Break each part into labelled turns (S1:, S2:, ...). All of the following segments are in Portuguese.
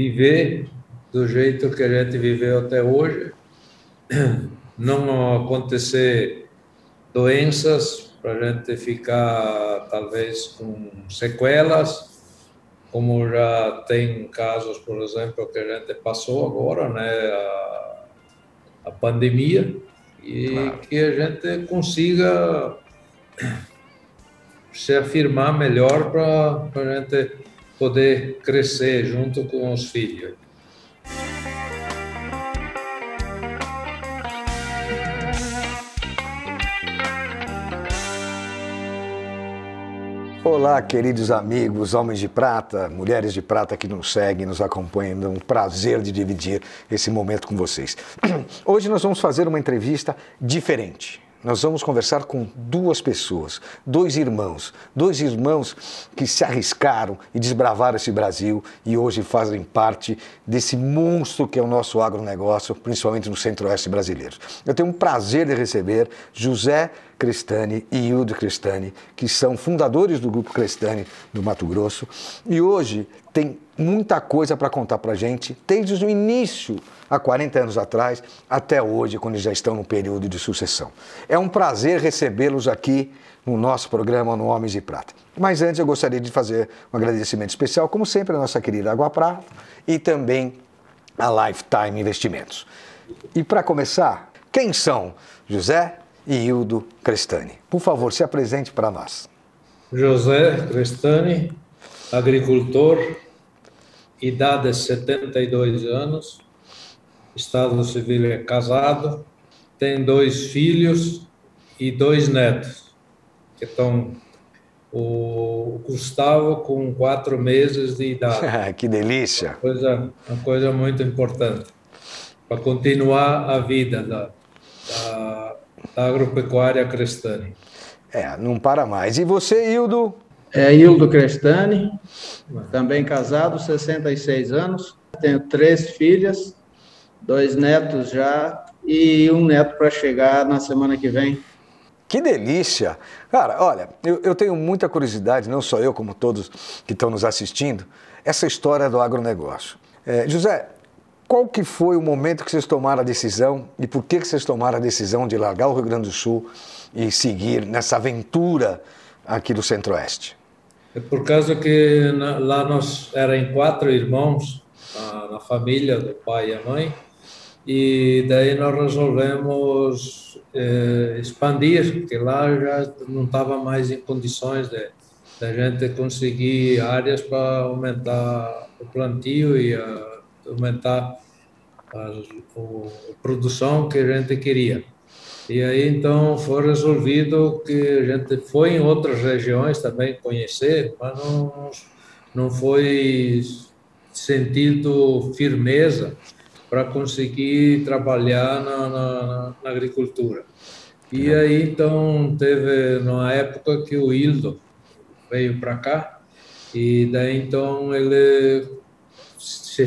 S1: viver do jeito que a gente viveu até hoje, não acontecer doenças para a gente ficar talvez com sequelas, como já tem casos, por exemplo, que a gente passou agora, né, a, a pandemia, e claro. que a gente consiga se afirmar melhor para a gente poder crescer junto com os filhos.
S2: Olá, queridos amigos, homens de prata, mulheres de prata que nos seguem, nos acompanham. É um prazer de dividir esse momento com vocês. Hoje nós vamos fazer uma entrevista diferente nós vamos conversar com duas pessoas, dois irmãos, dois irmãos que se arriscaram e desbravaram esse Brasil e hoje fazem parte desse monstro que é o nosso agronegócio, principalmente no centro-oeste brasileiro. Eu tenho um prazer de receber José Crestani e Hildo Crestani, que são fundadores do Grupo Crestani do Mato Grosso, e hoje tem muita coisa para contar para a gente, desde o início, há 40 anos atrás, até hoje, quando já estão no período de sucessão. É um prazer recebê-los aqui no nosso programa no Homens de Prata. Mas antes eu gostaria de fazer um agradecimento especial, como sempre, à nossa querida Água Prata e também a Lifetime Investimentos. E para começar, quem são José e Hildo Crestani? Por favor, se apresente para nós.
S1: José Crestani, agricultor, idade 72 anos, estado civil é casado, tem dois filhos e dois netos, que estão o Gustavo com quatro meses de idade.
S2: que delícia!
S1: Uma coisa, uma coisa muito importante para continuar a vida da, da, da agropecuária Crestani.
S2: É, não para mais. E você, Hildo?
S3: É Hildo Crestani, também casado, 66 anos. Tenho três filhas, dois netos já e um neto para chegar na semana que vem.
S2: Que delícia! Cara, olha, eu, eu, tenho muita curiosidade, não só eu, como todos que estão nos assistindo, essa história do agronegócio. É, José, qual que foi o momento que vocês tomaram a decisão e por que, que vocês tomaram a decisão de largar o Rio Grande do Sul e seguir nessa aventura aqui do Centro-Oeste?
S1: É por causa que lá nós eram quatro irmãos na, na, família do pai e a mãe e daí nós resolvemos eh, expandir porque lá já não estava mais em condições de, de a gente conseguir áreas para aumentar o plantio e a, aumentar a, a produção que a gente queria. E aí então foi resolvido que a gente foi em outras regiões também conhecer, mas não, não foi sentido firmeza para conseguir trabalhar na, na, na, agricultura. E aí então teve numa época que o Hildo veio para cá e daí então ele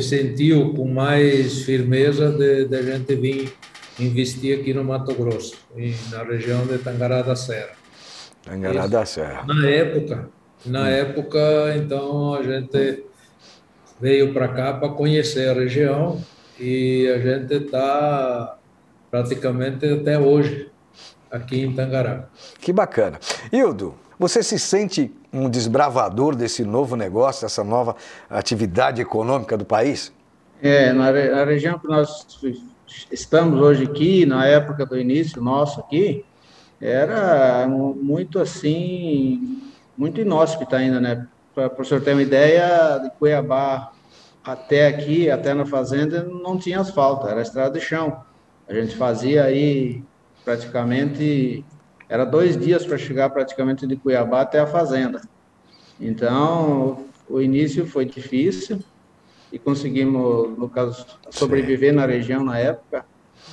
S1: se sentiu com mais firmeza de, de a gente vir investir aqui no Mato Grosso, na região de Tangará da Serra.
S2: Tangará da Serra.
S1: Na época, na hum. época, então a gente veio para cá para conhecer a região e a gente está praticamente até hoje aqui em Tangará.
S2: Que bacana. Hildo, você se sente um desbravador desse novo negócio, dessa nova atividade econômica do país?
S3: É, na, na região que nós estamos hoje aqui, na época do início nosso aqui, era muito assim, muito inóspita ainda, né? Para o senhor ter uma ideia, de Cuiabá até aqui, até na fazenda, não tinha asfalto, era estrada de chão. A gente fazia aí praticamente, era dois dias para chegar praticamente de Cuiabá até a fazenda. Então, o início foi difícil, e conseguimos, no caso, sobreviver Sim. na região na época,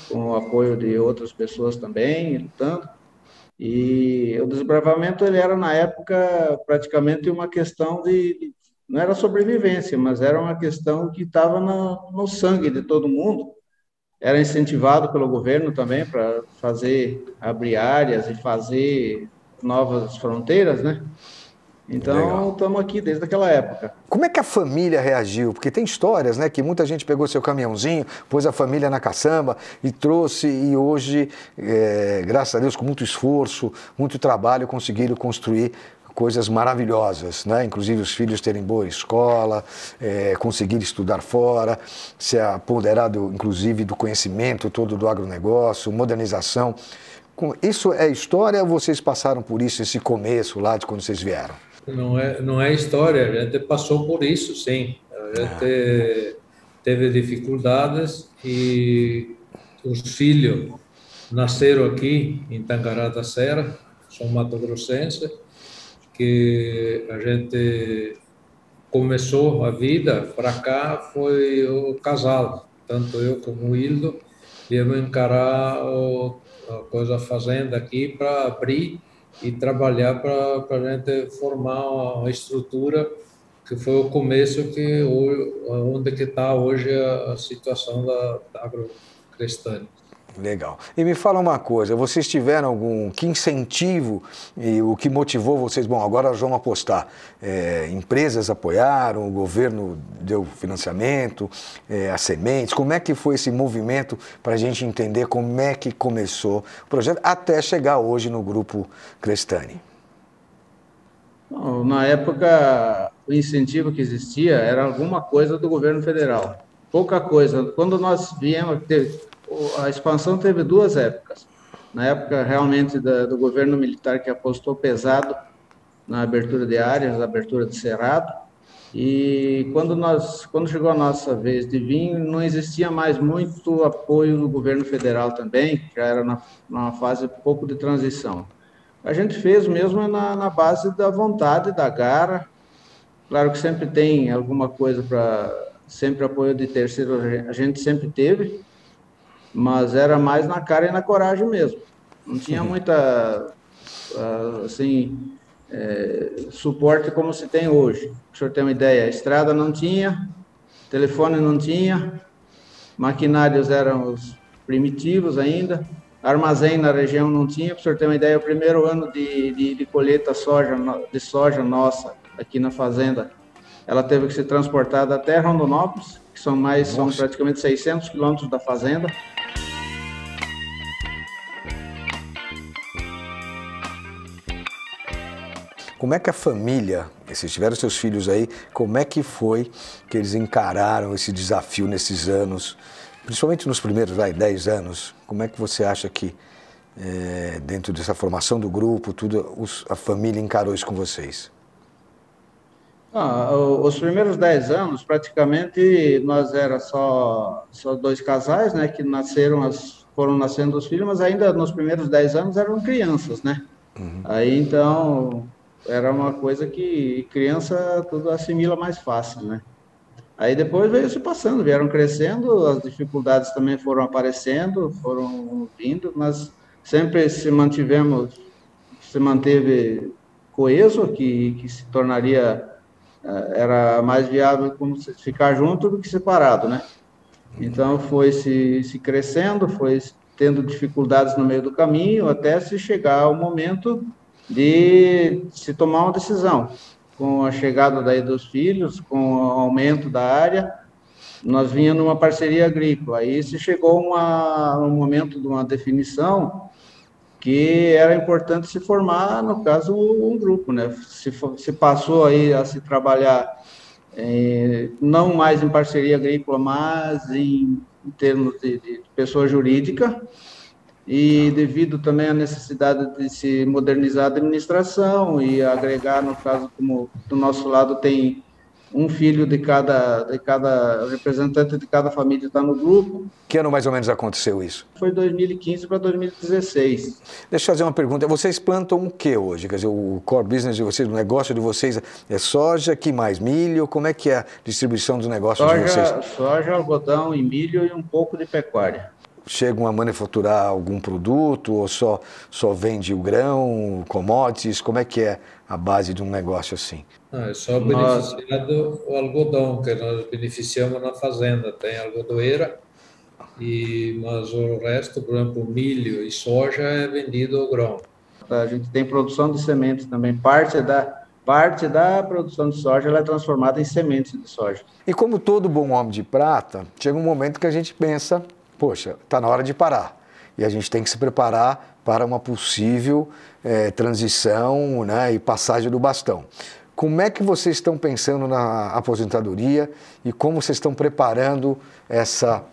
S3: com o apoio de outras pessoas também, lutando. E o desbravamento ele era na época praticamente uma questão de não era sobrevivência, mas era uma questão que estava no, no sangue de todo mundo. Era incentivado pelo governo também para fazer abrir áreas e fazer novas fronteiras, né? Então, estamos aqui desde aquela época.
S2: Como é que a família reagiu? Porque tem histórias, né? Que muita gente pegou seu caminhãozinho, pôs a família na caçamba e trouxe, e hoje, é, graças a Deus, com muito esforço, muito trabalho, conseguiram construir coisas maravilhosas, né? inclusive os filhos terem boa escola, é, conseguir estudar fora, se apoderado inclusive do conhecimento todo do agronegócio, modernização. Isso é história ou vocês passaram por isso, esse começo lá de quando vocês vieram?
S1: Não é, não é história, a gente passou por isso, sim. A gente é. teve dificuldades e os filhos nasceram aqui em Tangará da Serra, são mato-grossenses, que a gente começou a vida para cá foi o casal, tanto eu como o Hildo, viemos encarar o, a coisa fazenda aqui para abrir e trabalhar para a gente formar uma estrutura que foi o começo que onde que está hoje a, a, situação da, da agrocristânia.
S2: Legal. E me fala uma coisa, vocês tiveram algum, que incentivo e o que motivou vocês? Bom, agora nós vamos apostar. É, empresas apoiaram, o governo deu financiamento, é, as sementes. Como é que foi esse movimento para a gente entender como é que começou o projeto até chegar hoje no grupo Crestani?
S3: Na época, o incentivo que existia era alguma coisa do governo federal. Pouca coisa. Quando nós viemos, a expansão teve duas épocas. Na época realmente da, do governo militar que apostou pesado na abertura de áreas, na abertura de cerrado, e quando nós, quando chegou a nossa vez de vir, não existia mais muito apoio do governo federal também, já era na, na fase pouco de transição. A gente fez mesmo na, na base da vontade, da gara. Claro que sempre tem alguma coisa para sempre apoio de terceiro, a gente sempre teve, mas era mais na cara e na coragem mesmo. Não tinha muita, ah, assim, é, suporte como se tem hoje. Para o senhor ter uma ideia, estrada não tinha, telefone não tinha, maquinários eram os primitivos ainda, armazém na região não tinha. Para o senhor ter uma ideia, o primeiro ano de, de, de colheita soja, de soja nossa aqui na fazenda, ela teve que ser transportada até Rondonópolis, que são mais, são praticamente 600 quilômetros da fazenda.
S2: Como é que a família, se tiveram seus filhos aí, como é que foi que eles encararam esse desafio nesses anos, principalmente nos primeiros vai, 10 anos? Como é que você acha que, é, dentro dessa formação do grupo, tudo, os, a família encarou isso com vocês?
S3: Ah, os primeiros 10 anos, praticamente, nós era só, só dois casais, né, que nasceram, as, foram nascendo os filhos, mas ainda nos primeiros 10 anos eram crianças, né? Uhum. Aí, então, era uma coisa que criança tudo assimila mais fácil, né? Aí depois veio se passando, vieram crescendo, as dificuldades também foram aparecendo, foram vindo, mas sempre se mantivemos, se manteve coeso, que, que se tornaria, eh, era mais viável como ficar junto do que separado, né? Então foi se, se crescendo, foi tendo dificuldades no meio do caminho, até se chegar ao momento de se tomar uma decisão. Com a chegada daí dos filhos, com o aumento da área, nós vinha numa parceria agrícola. Aí se chegou uma, um momento de uma definição que era importante se formar, no caso, um grupo, né? Se, se passou aí a se trabalhar é, não mais em parceria agrícola, mas em, em termos de, de pessoa jurídica, e devido também à necessidade de se modernizar a administração e agregar, no caso, como do nosso lado tem um filho de cada, de cada representante de cada família está no grupo.
S2: Que ano mais ou menos aconteceu isso?
S3: Foi 2015 para 2016.
S2: Deixa eu fazer uma pergunta. Vocês plantam o que hoje? Quer dizer, o core business de vocês, o negócio de vocês é soja, que mais? Milho? Como é que é a distribuição dos negócios
S3: soja,
S2: de vocês?
S3: Soja, algodão e milho e um pouco de pecuária
S2: chegam a manufaturar algum produto ou só, só vende o grão, commodities? Como é que é a base de um negócio assim?
S1: Ah, é só beneficiado o algodão, que nós beneficiamos na fazenda. Tem algodoeira, e, mas o resto, por exemplo, milho e soja é vendido ao grão.
S3: A gente tem produção de sementes também. Parte da, parte da produção de soja ela é transformada em sementes de soja.
S2: E como todo bom homem de prata, chega um momento que a gente pensa, poxa, está na hora de parar. E a gente tem que se preparar para uma possível é, transição né, e passagem do bastão. Como é que vocês estão pensando na aposentadoria e como vocês estão preparando essa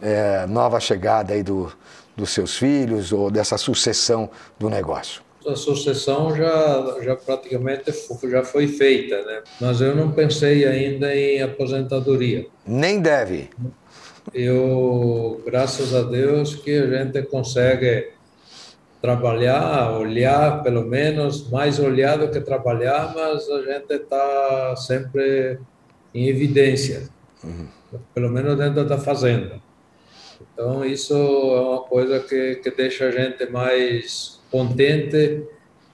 S2: é, nova chegada aí do, dos seus filhos ou dessa sucessão do negócio?
S1: A sucessão já, já praticamente já foi feita, né? mas eu não pensei ainda em aposentadoria.
S2: Nem deve.
S1: Eu, graças a Deus, que a gente consegue trabalhar, olhar, pelo menos, mais olhar do que trabalhar, mas a gente está sempre em evidência, uhum. pelo menos dentro da fazenda. Então, isso é uma coisa que, que deixa a gente mais contente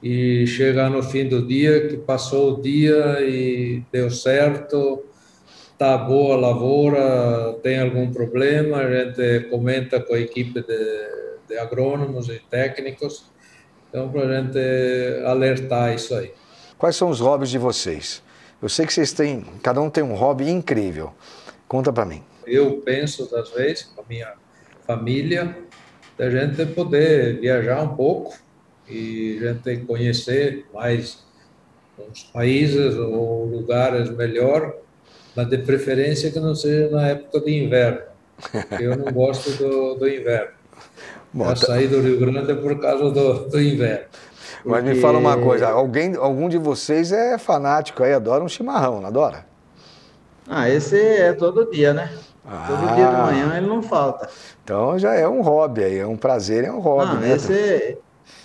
S1: e chegar no fim do dia, que passou o dia e deu certo, está boa a lavoura, tem algum problema, a gente comenta com a equipe de de agrônomos e técnicos, então para a gente alertar isso aí.
S2: Quais são os hobbies de vocês? Eu sei que vocês têm, cada um tem um hobby incrível. Conta para mim.
S1: Eu penso, às vezes, com a minha família, da gente poder viajar um pouco e a gente conhecer mais os países ou lugares melhor, mas de preferência que não seja na época de inverno. Eu não gosto do, do inverno. Bom, eu saí do Rio Grande por causa do, do inverno.
S2: Mas Porque... me fala uma coisa, alguém, algum de vocês é fanático aí, adora um chimarrão, não adora?
S3: Ah, esse é todo dia, né? Ah, todo dia de manhã ele não falta.
S2: Então já é um hobby aí, é um prazer, é um hobby,
S3: não,
S2: né?
S3: Esse,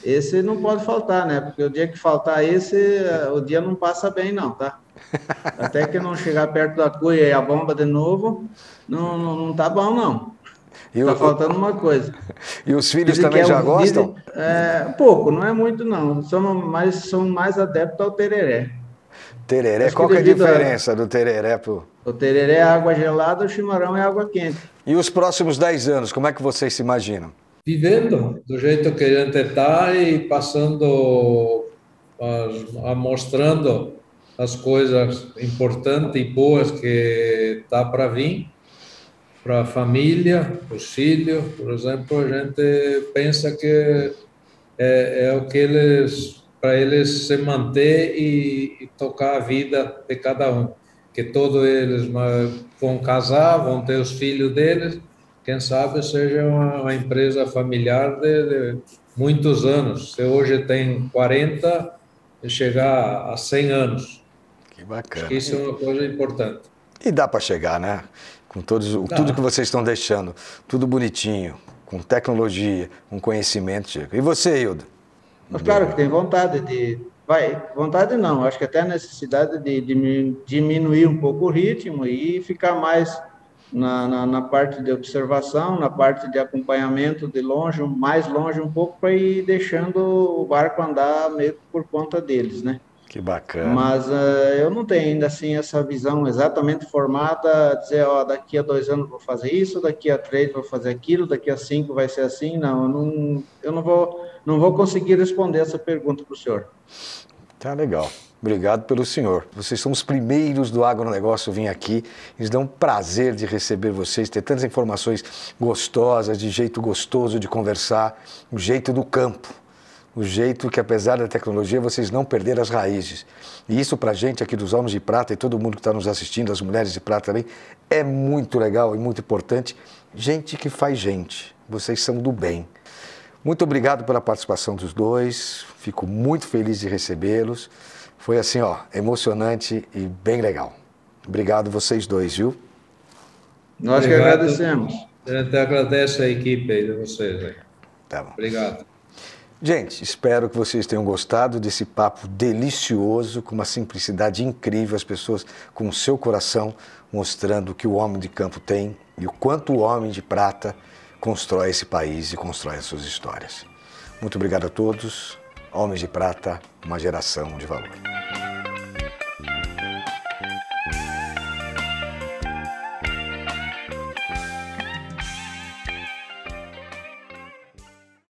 S3: esse não pode faltar, né? Porque o dia que faltar esse, o dia não passa bem, não, tá? Até que não chegar perto da cuia e a bomba de novo, não, não, não tá bom, não. Está faltando uma coisa.
S2: E os filhos também é já gostam?
S3: é, pouco, não é muito não. São mais, são mais adeptos ao tereré.
S2: Tereré, Acho qual que é a diferença a... do tereré pro...
S3: O tereré é água gelada, o chimarrão é água quente.
S2: E os próximos 10 anos, como é que vocês se imaginam?
S1: Vivendo do jeito que a gente está e passando, a, mostrando as coisas importantes e boas que está para vir para a família, os filhos, por exemplo, a gente pensa que é, é o que eles, para eles se manter e, e, tocar a vida de cada um, que todos eles vão casar, vão ter os filhos deles, quem sabe seja uma, uma empresa familiar de, de, muitos anos. Se hoje tem 40, chegar a 100 anos.
S2: Que bacana.
S1: Acho que isso é uma coisa importante.
S2: E dá para chegar, né? com todos, tudo que vocês estão deixando, tudo bonitinho, com tecnologia, com conhecimento, Chico. E você, Hildo?
S3: Mas claro que tem vontade de. Vai, vontade não, acho que até a necessidade de, de diminuir um pouco o ritmo e ficar mais na, na, na, parte de observação, na parte de acompanhamento de longe, mais longe um pouco, para ir deixando o barco andar meio por conta deles, né?
S2: Que bacana.
S3: Mas uh, eu não tenho ainda assim essa visão exatamente formada, dizer, ó, daqui a dois anos vou fazer isso, daqui a três vou fazer aquilo, daqui a cinco vai ser assim. Não, eu não, eu não vou, não vou conseguir responder essa pergunta para o senhor.
S2: Tá legal. Obrigado pelo senhor. Vocês são os primeiros do agronegócio vir aqui. Eles dão prazer de receber vocês, ter tantas informações gostosas, de jeito gostoso de conversar, o jeito do campo o jeito que, apesar da tecnologia, vocês não perderam as raízes. E isso, para a gente aqui dos Homens de Prata e todo mundo que está nos assistindo, as Mulheres de Prata também, é muito legal e muito importante. Gente que faz gente. Vocês são do bem. Muito obrigado pela participação dos dois. Fico muito feliz de recebê-los. Foi assim, ó, emocionante e bem legal. Obrigado vocês dois, viu?
S3: Nós obrigado. que agradecemos.
S1: A gente agradece a equipe aí de vocês. Aí.
S2: Tá bom.
S1: Obrigado.
S2: Gente, espero que vocês tenham gostado desse papo delicioso, com uma simplicidade incrível, as pessoas com o seu coração mostrando o que o homem de campo tem e o quanto o homem de prata constrói esse país e constrói as suas histórias. Muito obrigado a todos. Homens de Prata, uma geração de valor.